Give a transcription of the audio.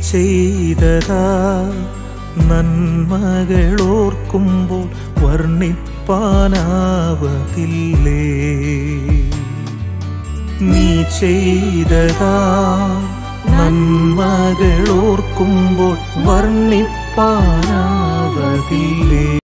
ചെയ്തതാ. നന്മകളോർക്കുമ്പോൾ വർണിപ്പാനാവതില്ലേ? നീ ചെയ്തതാ. നന്മകളോർക്കുമ്പോൾ വർണിപ്പാനാവതില്ലേ?